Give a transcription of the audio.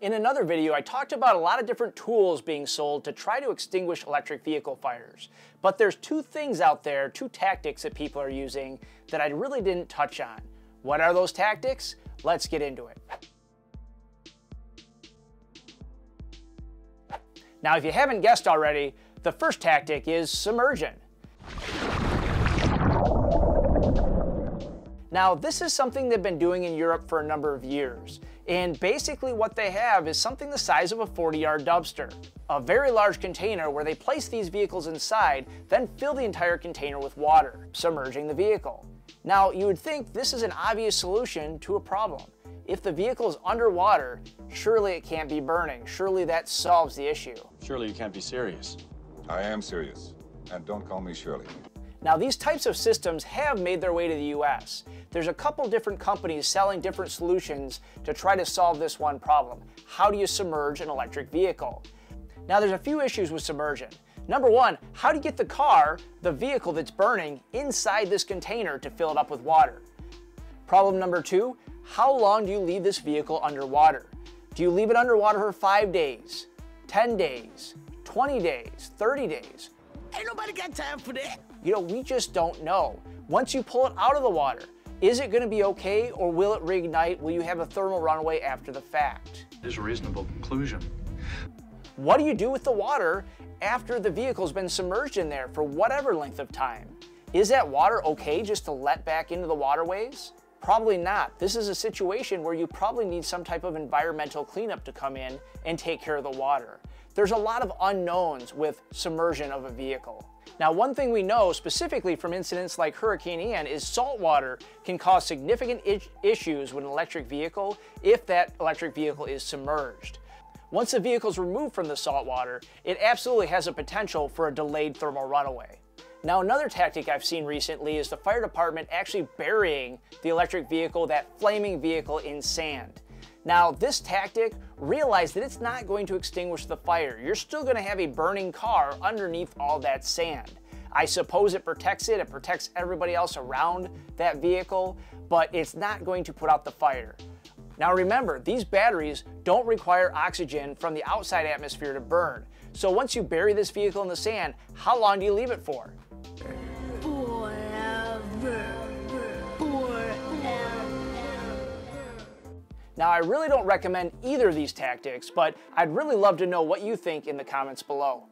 In another video, I talked about a lot of different tools being sold to try to extinguish electric vehicle fires. But there's two things out there, two tactics that people are using that I really didn't touch on. What are those tactics? Let's get into it. Now, if you haven't guessed already, the first tactic is submersion. Now, this is something they've been doing in Europe for a number of years. And basically what they have is something the size of a 40-yard dumpster. A very large container where they place these vehicles inside, then fill the entire container with water, submerging the vehicle. Now, you would think this is an obvious solution to a problem. If the vehicle is underwater, surely it can't be burning. Surely that solves the issue. Surely you can't be serious. I am serious. And don't call me Shirley. Now these types of systems have made their way to the US. There's a couple different companies selling different solutions to try to solve this one problem. How do you submerge an electric vehicle? Now there's a few issues with submersion. Number one, how do you get the car, the vehicle that's burning, inside this container to fill it up with water? Problem number two, how long do you leave this vehicle underwater? Do you leave it underwater for five days, 10 days, 20 days, 30 days? Ain't nobody got time for that. You know, we just don't know. Once you pull it out of the water, is it going to be okay or will it reignite? Will you have a thermal runaway after the fact? It is a reasonable conclusion. What do you do with the water after the vehicle's been submerged in there for whatever length of time? Is that water okay just to let back into the waterways? Probably not. This is a situation where you probably need some type of environmental cleanup to come in and take care of the water. There's a lot of unknowns with submersion of a vehicle. Now, one thing we know specifically from incidents like Hurricane Ian is salt water can cause significant issues with an electric vehicle if that electric vehicle is submerged. Once the vehicle is removed from the salt water, it absolutely has a potential for a delayed thermal runaway. Now another tactic I've seen recently is the fire department actually burying the electric vehicle, that flaming vehicle in sand. Now this tactic, realize that it's not going to extinguish the fire. You're still going to have a burning car underneath all that sand. I suppose it protects it, it protects everybody else around that vehicle, but it's not going to put out the fire. Now remember, these batteries don't require oxygen from the outside atmosphere to burn. So once you bury this vehicle in the sand, how long do you leave it for? Now, I really don't recommend either of these tactics, but I'd really love to know what you think in the comments below.